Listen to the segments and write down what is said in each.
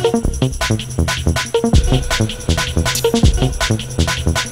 Thank you.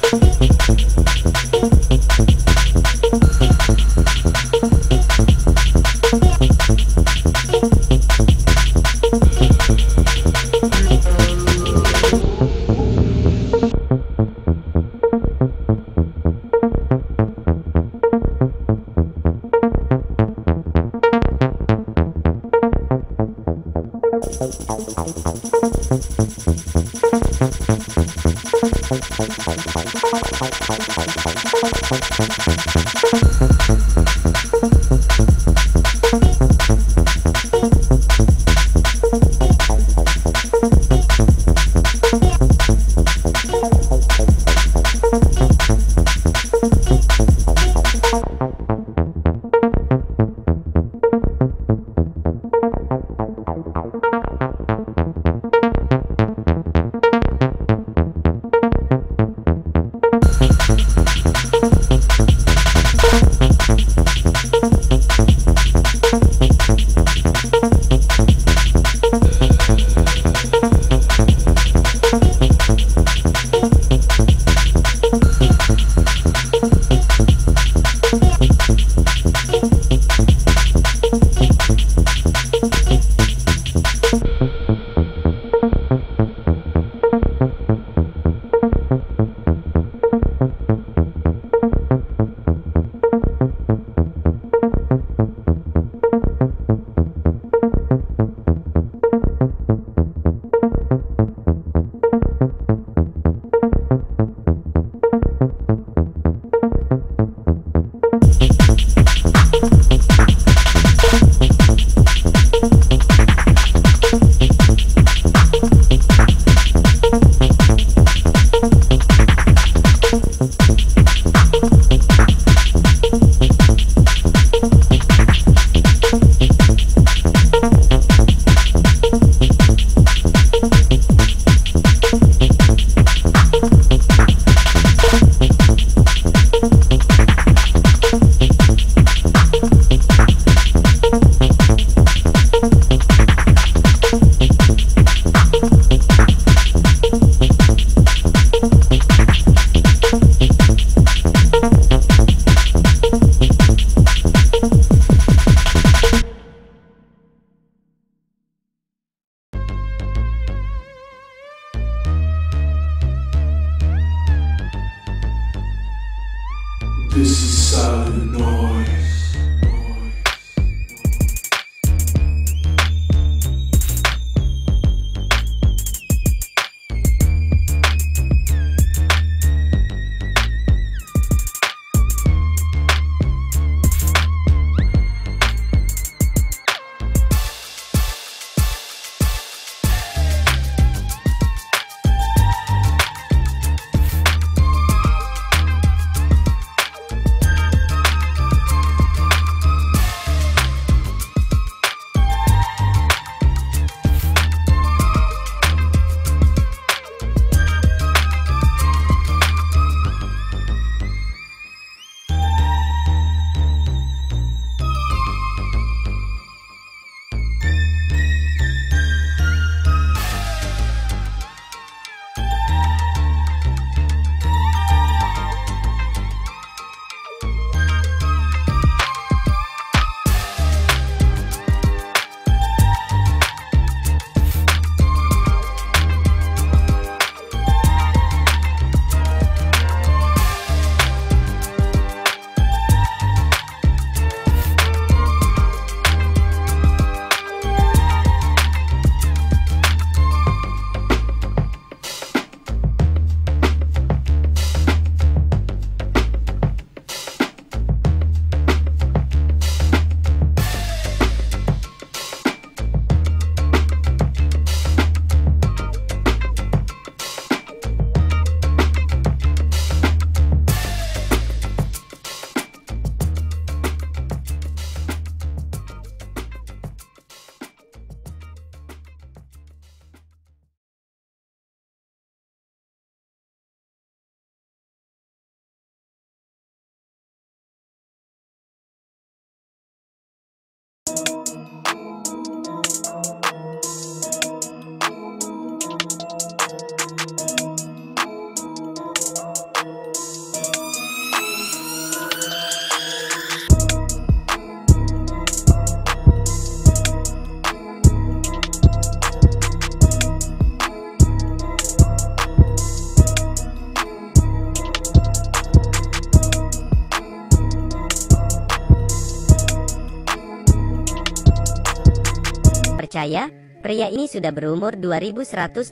Percaya, pria ini sudah berumur 2125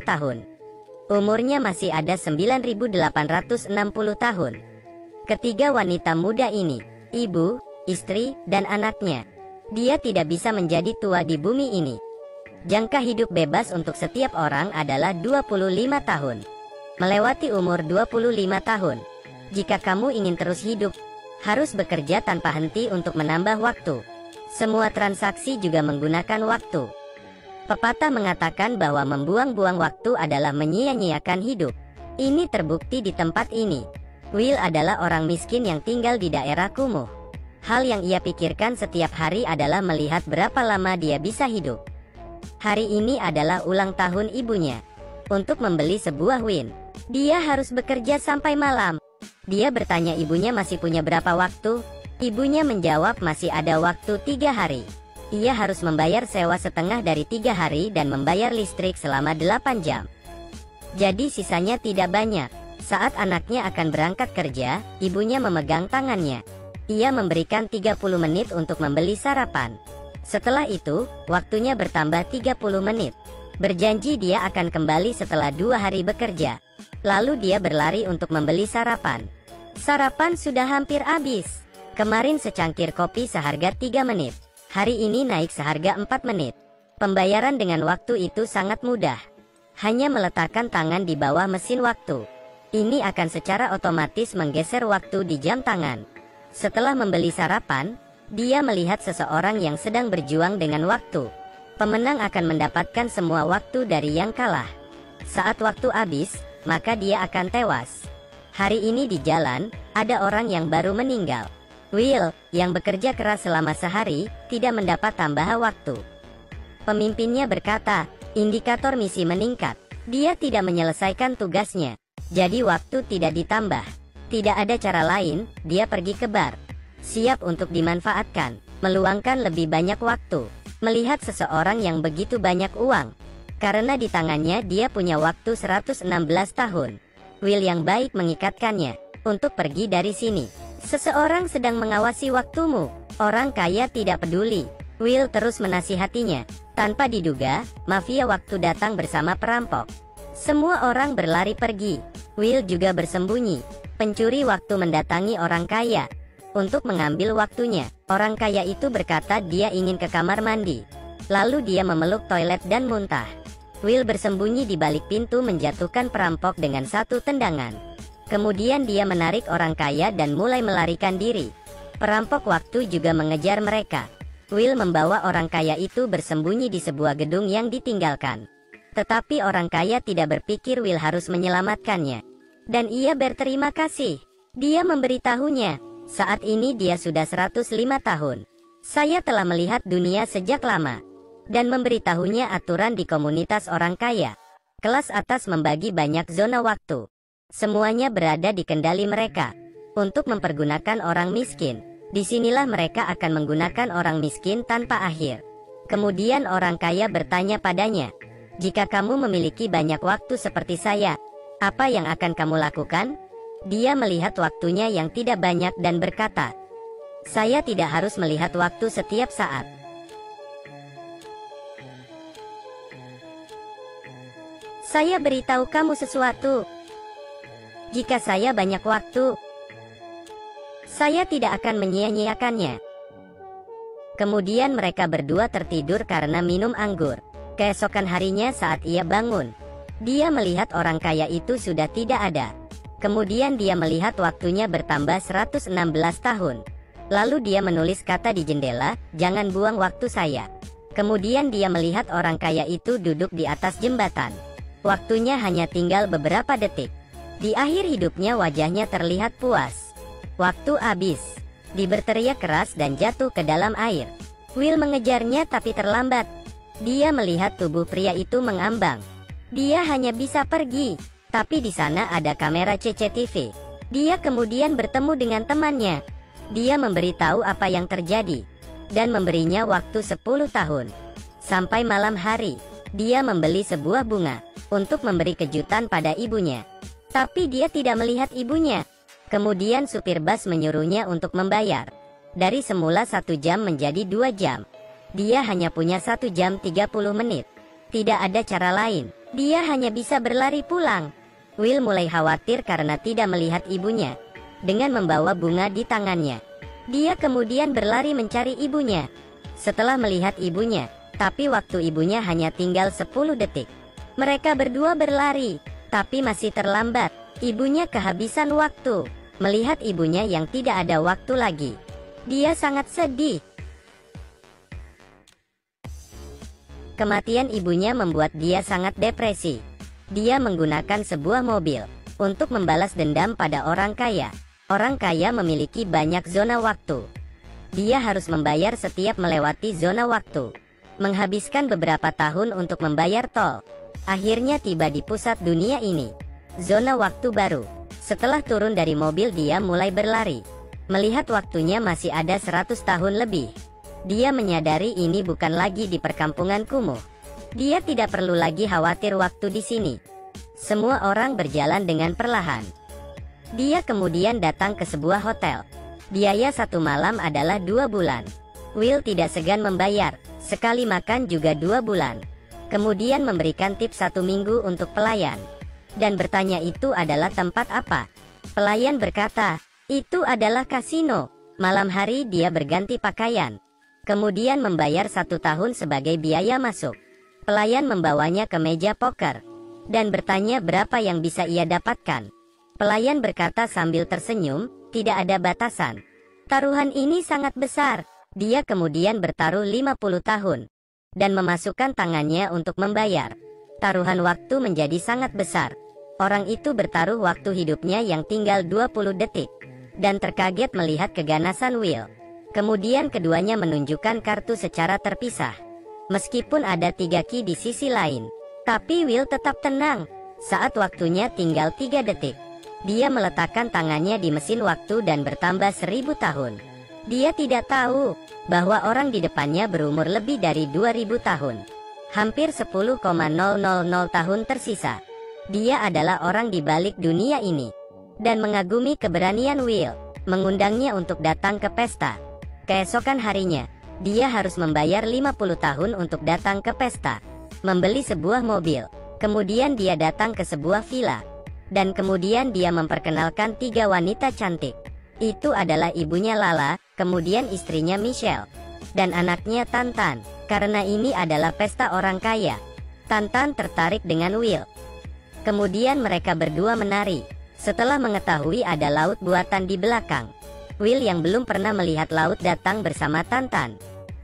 tahun. Umurnya masih ada 9860 tahun. Ketiga wanita muda ini, ibu, istri, dan anaknya. Dia tidak bisa menjadi tua di bumi ini. Jangka hidup bebas untuk setiap orang adalah 25 tahun. Melewati umur 25 tahun. Jika kamu ingin terus hidup, harus bekerja tanpa henti untuk menambah waktu. Semua transaksi juga menggunakan waktu. Pepatah mengatakan bahwa membuang-buang waktu adalah menyia-nyiakan hidup. Ini terbukti di tempat ini. Will adalah orang miskin yang tinggal di daerah kumuh. Hal yang ia pikirkan setiap hari adalah melihat berapa lama dia bisa hidup. Hari ini adalah ulang tahun ibunya. Untuk membeli sebuah win, dia harus bekerja sampai malam. Dia bertanya ibunya masih punya berapa waktu. Ibunya menjawab masih ada waktu tiga hari. Ia harus membayar sewa setengah dari tiga hari dan membayar listrik selama delapan jam. Jadi sisanya tidak banyak. Saat anaknya akan berangkat kerja, ibunya memegang tangannya. Ia memberikan 30 menit untuk membeli sarapan. Setelah itu, waktunya bertambah 30 menit. Berjanji dia akan kembali setelah dua hari bekerja. Lalu dia berlari untuk membeli sarapan. Sarapan sudah hampir habis. Kemarin secangkir kopi seharga 3 menit. Hari ini naik seharga 4 menit. Pembayaran dengan waktu itu sangat mudah. Hanya meletakkan tangan di bawah mesin waktu. Ini akan secara otomatis menggeser waktu di jam tangan. Setelah membeli sarapan, dia melihat seseorang yang sedang berjuang dengan waktu. Pemenang akan mendapatkan semua waktu dari yang kalah. Saat waktu habis, maka dia akan tewas. Hari ini di jalan, ada orang yang baru meninggal. Will, yang bekerja keras selama sehari, tidak mendapat tambahan waktu. Pemimpinnya berkata, indikator misi meningkat. Dia tidak menyelesaikan tugasnya. Jadi waktu tidak ditambah. Tidak ada cara lain, dia pergi ke bar. Siap untuk dimanfaatkan, meluangkan lebih banyak waktu. Melihat seseorang yang begitu banyak uang. Karena di tangannya dia punya waktu 116 tahun. Will yang baik mengikatkannya, untuk pergi dari sini. Seseorang sedang mengawasi waktumu. Orang kaya tidak peduli. Will terus menasihatinya. Tanpa diduga, mafia waktu datang bersama perampok. Semua orang berlari pergi. Will juga bersembunyi. Pencuri waktu mendatangi orang kaya. Untuk mengambil waktunya, orang kaya itu berkata dia ingin ke kamar mandi. Lalu dia memeluk toilet dan muntah. Will bersembunyi di balik pintu menjatuhkan perampok dengan satu tendangan. Kemudian dia menarik orang kaya dan mulai melarikan diri. Perampok waktu juga mengejar mereka. Will membawa orang kaya itu bersembunyi di sebuah gedung yang ditinggalkan. Tetapi orang kaya tidak berpikir Will harus menyelamatkannya. Dan ia berterima kasih. Dia memberitahunya, saat ini dia sudah 105 tahun. Saya telah melihat dunia sejak lama. Dan memberitahunya aturan di komunitas orang kaya. Kelas atas membagi banyak zona waktu. Semuanya berada di kendali mereka. Untuk mempergunakan orang miskin. Di sinilah mereka akan menggunakan orang miskin tanpa akhir. Kemudian orang kaya bertanya padanya, jika kamu memiliki banyak waktu seperti saya, apa yang akan kamu lakukan? Dia melihat waktunya yang tidak banyak dan berkata, Saya tidak harus melihat waktu setiap saat. Saya beritahu kamu sesuatu. Jika saya banyak waktu, saya tidak akan menyia-nyiakannya. Kemudian mereka berdua tertidur karena minum anggur. Keesokan harinya saat ia bangun, dia melihat orang kaya itu sudah tidak ada. Kemudian dia melihat waktunya bertambah 116 tahun. Lalu dia menulis kata di jendela, jangan buang waktu saya. Kemudian dia melihat orang kaya itu duduk di atas jembatan. Waktunya hanya tinggal beberapa detik. Di akhir hidupnya wajahnya terlihat puas. Waktu habis. Dia berteriak keras dan jatuh ke dalam air. Will mengejarnya tapi terlambat. Dia melihat tubuh pria itu mengambang. Dia hanya bisa pergi, tapi di sana ada kamera CCTV. Dia kemudian bertemu dengan temannya. Dia memberitahu apa yang terjadi dan memberinya waktu 10 tahun. Sampai malam hari, dia membeli sebuah bunga untuk memberi kejutan pada ibunya. Tapi dia tidak melihat ibunya. Kemudian supir bus menyuruhnya untuk membayar. Dari semula satu jam menjadi dua jam. Dia hanya punya satu jam 30 menit. Tidak ada cara lain. Dia hanya bisa berlari pulang. Will mulai khawatir karena tidak melihat ibunya. Dengan membawa bunga di tangannya. Dia kemudian berlari mencari ibunya. Setelah melihat ibunya, tapi waktu ibunya hanya tinggal 10 detik. Mereka berdua berlari, tapi masih terlambat. Ibunya kehabisan waktu. Melihat ibunya yang tidak ada waktu lagi. Dia sangat sedih. Kematian ibunya membuat dia sangat depresi. Dia menggunakan sebuah mobil untuk membalas dendam pada orang kaya. Orang kaya memiliki banyak zona waktu. Dia harus membayar setiap melewati zona waktu. Menghabiskan beberapa tahun untuk membayar tol. Akhirnya tiba di pusat dunia ini. Zona waktu baru. Setelah turun dari mobil dia mulai berlari. Melihat waktunya masih ada 100 tahun lebih. Dia menyadari ini bukan lagi di perkampungan kumuh. Dia tidak perlu lagi khawatir waktu di sini. Semua orang berjalan dengan perlahan. Dia kemudian datang ke sebuah hotel. Biaya satu malam adalah dua bulan. Will tidak segan membayar, sekali makan juga dua bulan. Kemudian memberikan tip satu minggu untuk pelayan. Dan bertanya itu adalah tempat apa? Pelayan berkata, itu adalah kasino. Malam hari dia berganti pakaian. Kemudian membayar satu tahun sebagai biaya masuk. Pelayan membawanya ke meja poker. Dan bertanya berapa yang bisa ia dapatkan. Pelayan berkata sambil tersenyum, tidak ada batasan. Taruhan ini sangat besar. Dia kemudian bertaruh 50 tahun. Dan memasukkan tangannya untuk membayar. Taruhan waktu menjadi sangat besar. Orang itu bertaruh waktu hidupnya yang tinggal 20 detik. Dan terkaget melihat keganasan Will. Kemudian keduanya menunjukkan kartu secara terpisah. Meskipun ada tiga ki di sisi lain. Tapi Will tetap tenang. Saat waktunya tinggal tiga detik. Dia meletakkan tangannya di mesin waktu dan bertambah seribu tahun. Dia tidak tahu bahwa orang di depannya berumur lebih dari 2000 tahun. Hampir 10,000 tahun tersisa. Dia adalah orang di balik dunia ini. Dan mengagumi keberanian Will, mengundangnya untuk datang ke pesta. Keesokan harinya, dia harus membayar 50 tahun untuk datang ke pesta. Membeli sebuah mobil. Kemudian dia datang ke sebuah villa dan kemudian dia memperkenalkan tiga wanita cantik. Itu adalah ibunya Lala, kemudian istrinya Michelle, dan anaknya Tantan. Karena ini adalah pesta orang kaya. Tantan tertarik dengan Will. Kemudian mereka berdua menari. Setelah mengetahui ada laut buatan di belakang, Will yang belum pernah melihat laut datang bersama Tantan.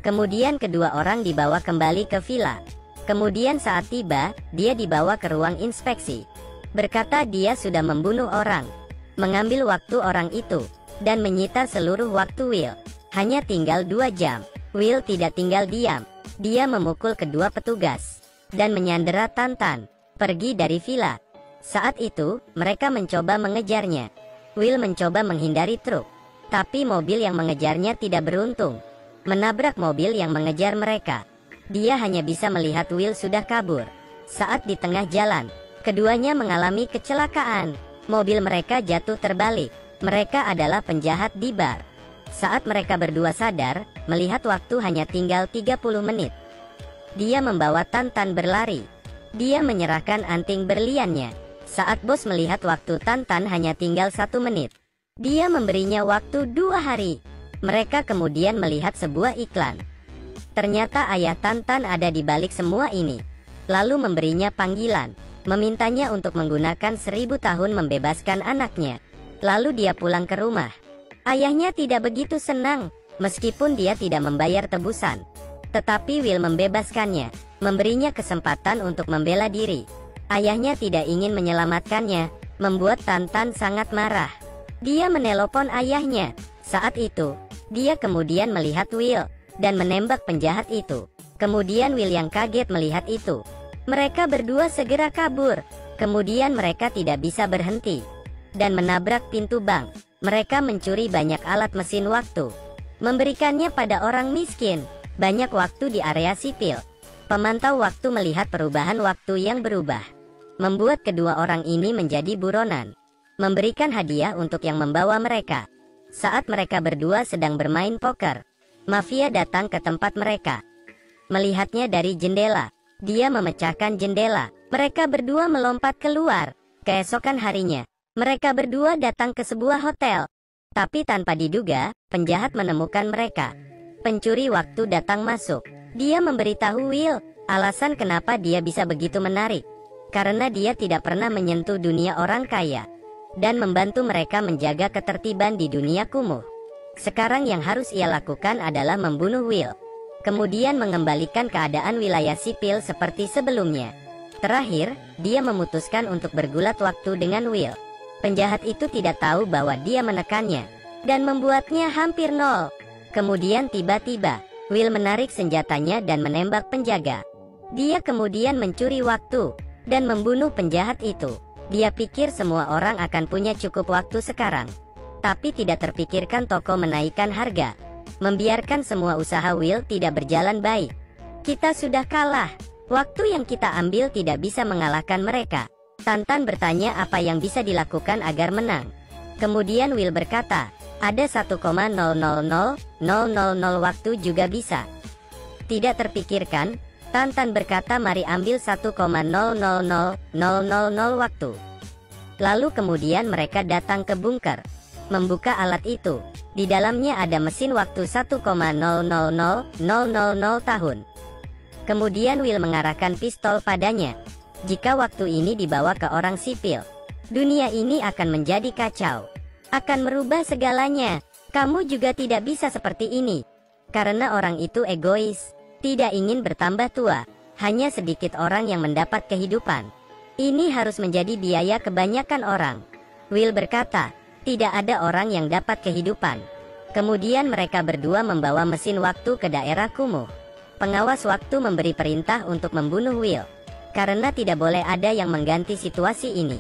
Kemudian kedua orang dibawa kembali ke villa. Kemudian saat tiba, dia dibawa ke ruang inspeksi. Berkata dia sudah membunuh orang, mengambil waktu orang itu, dan menyita seluruh waktu Will. Hanya tinggal dua jam. Will tidak tinggal diam. Dia memukul kedua petugas dan menyandera Tantan pergi dari villa. Saat itu, mereka mencoba mengejarnya. Will mencoba menghindari truk, tapi mobil yang mengejarnya tidak beruntung. Menabrak mobil yang mengejar mereka. Dia hanya bisa melihat Will sudah kabur. Saat di tengah jalan, Keduanya mengalami kecelakaan. Mobil mereka jatuh terbalik. Mereka adalah penjahat di bar. Saat mereka berdua sadar, melihat waktu hanya tinggal 30 menit. Dia membawa Tantan berlari. Dia menyerahkan anting berliannya. Saat bos melihat waktu Tantan hanya tinggal satu menit. Dia memberinya waktu dua hari. Mereka kemudian melihat sebuah iklan. Ternyata ayah Tantan ada di balik semua ini. Lalu memberinya panggilan memintanya untuk menggunakan seribu tahun membebaskan anaknya. Lalu dia pulang ke rumah. Ayahnya tidak begitu senang, meskipun dia tidak membayar tebusan. Tetapi Will membebaskannya, memberinya kesempatan untuk membela diri. Ayahnya tidak ingin menyelamatkannya, membuat Tantan sangat marah. Dia menelpon ayahnya. Saat itu, dia kemudian melihat Will dan menembak penjahat itu. Kemudian Will yang kaget melihat itu, mereka berdua segera kabur. Kemudian mereka tidak bisa berhenti dan menabrak pintu bank. Mereka mencuri banyak alat mesin waktu, memberikannya pada orang miskin. Banyak waktu di area sipil. Pemantau waktu melihat perubahan waktu yang berubah, membuat kedua orang ini menjadi buronan, memberikan hadiah untuk yang membawa mereka. Saat mereka berdua sedang bermain poker, mafia datang ke tempat mereka. melihatnya dari jendela. Dia memecahkan jendela. Mereka berdua melompat keluar. Keesokan harinya, mereka berdua datang ke sebuah hotel. Tapi tanpa diduga, penjahat menemukan mereka. Pencuri waktu datang masuk. Dia memberitahu Will alasan kenapa dia bisa begitu menarik. Karena dia tidak pernah menyentuh dunia orang kaya. Dan membantu mereka menjaga ketertiban di dunia kumuh. Sekarang yang harus ia lakukan adalah membunuh Will kemudian mengembalikan keadaan wilayah sipil seperti sebelumnya. Terakhir, dia memutuskan untuk bergulat waktu dengan Will. Penjahat itu tidak tahu bahwa dia menekannya, dan membuatnya hampir nol. Kemudian tiba-tiba, Will menarik senjatanya dan menembak penjaga. Dia kemudian mencuri waktu, dan membunuh penjahat itu. Dia pikir semua orang akan punya cukup waktu sekarang. Tapi tidak terpikirkan toko menaikkan harga, membiarkan semua usaha Will tidak berjalan baik. Kita sudah kalah. Waktu yang kita ambil tidak bisa mengalahkan mereka. Tantan bertanya apa yang bisa dilakukan agar menang. Kemudian Will berkata, ada 1,000000 waktu juga bisa. Tidak terpikirkan, Tantan berkata mari ambil 1,000000 waktu. Lalu kemudian mereka datang ke bunker membuka alat itu. Di dalamnya ada mesin waktu 1,000000 tahun. Kemudian Will mengarahkan pistol padanya. Jika waktu ini dibawa ke orang sipil, dunia ini akan menjadi kacau. Akan merubah segalanya. Kamu juga tidak bisa seperti ini. Karena orang itu egois, tidak ingin bertambah tua. Hanya sedikit orang yang mendapat kehidupan. Ini harus menjadi biaya kebanyakan orang. Will berkata, tidak ada orang yang dapat kehidupan. Kemudian mereka berdua membawa mesin waktu ke daerah kumuh. Pengawas waktu memberi perintah untuk membunuh Will. Karena tidak boleh ada yang mengganti situasi ini.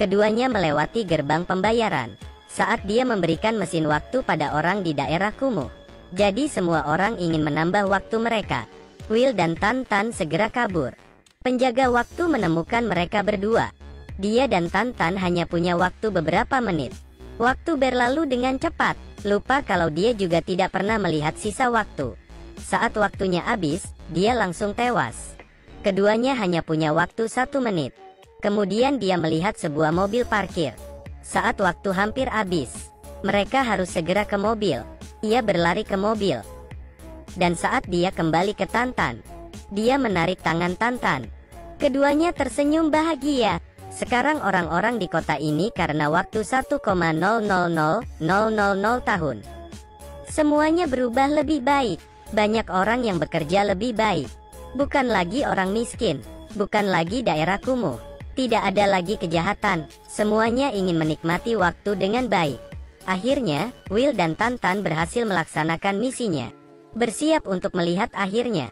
Keduanya melewati gerbang pembayaran. Saat dia memberikan mesin waktu pada orang di daerah kumuh. Jadi semua orang ingin menambah waktu mereka. Will dan Tan Tan segera kabur. Penjaga waktu menemukan mereka berdua. Dia dan Tan Tan hanya punya waktu beberapa menit. Waktu berlalu dengan cepat, lupa kalau dia juga tidak pernah melihat sisa waktu. Saat waktunya habis, dia langsung tewas. Keduanya hanya punya waktu satu menit. Kemudian dia melihat sebuah mobil parkir. Saat waktu hampir habis, mereka harus segera ke mobil. Ia berlari ke mobil. Dan saat dia kembali ke Tantan, dia menarik tangan Tantan. Keduanya tersenyum bahagia. Sekarang orang-orang di kota ini karena waktu 1,000000 tahun. Semuanya berubah lebih baik. Banyak orang yang bekerja lebih baik. Bukan lagi orang miskin. Bukan lagi daerah kumuh. Tidak ada lagi kejahatan. Semuanya ingin menikmati waktu dengan baik. Akhirnya, Will dan Tantan berhasil melaksanakan misinya. Bersiap untuk melihat akhirnya.